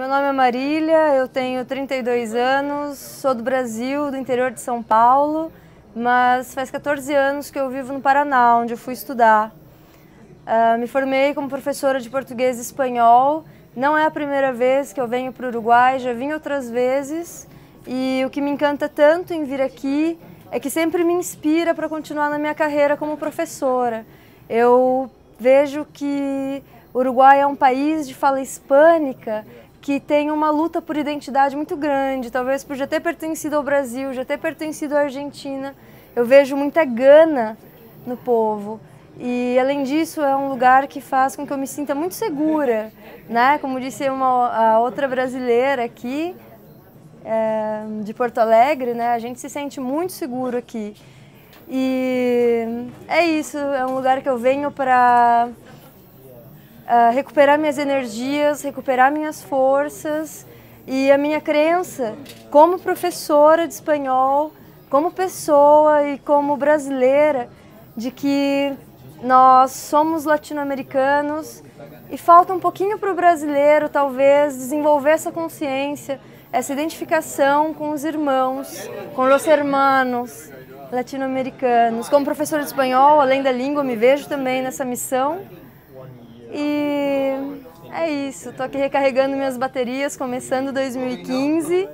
meu nome é Marília, eu tenho 32 anos, sou do Brasil, do interior de São Paulo, mas faz 14 anos que eu vivo no Paraná, onde eu fui estudar. Uh, me formei como professora de português e espanhol. Não é a primeira vez que eu venho para o Uruguai, já vim outras vezes. E o que me encanta tanto em vir aqui é que sempre me inspira para continuar na minha carreira como professora. Eu vejo que o Uruguai é um país de fala hispânica que tem uma luta por identidade muito grande, talvez por já ter pertencido ao Brasil, já ter pertencido à Argentina. Eu vejo muita gana no povo. E além disso, é um lugar que faz com que eu me sinta muito segura, né? Como disse uma a outra brasileira aqui é, de Porto Alegre, né? A gente se sente muito seguro aqui. E é isso, é um lugar que eu venho para uh, recuperar minhas energias, recuperar minhas forças e a minha crença como professora de espanhol, como pessoa e como brasileira, de que nós somos latino-americanos e falta um pouquinho para o brasileiro, talvez, desenvolver essa consciência, essa identificação com os irmãos, com os hermanos latino-americanos. Como professora de espanhol, além da língua, me vejo também nessa missão. E é isso, estou aqui recarregando minhas baterias, começando 2015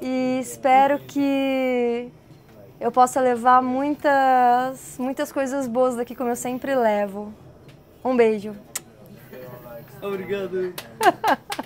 e espero que eu possa levar muitas, muitas coisas boas daqui, como eu sempre levo. Um beijo. Obrigado.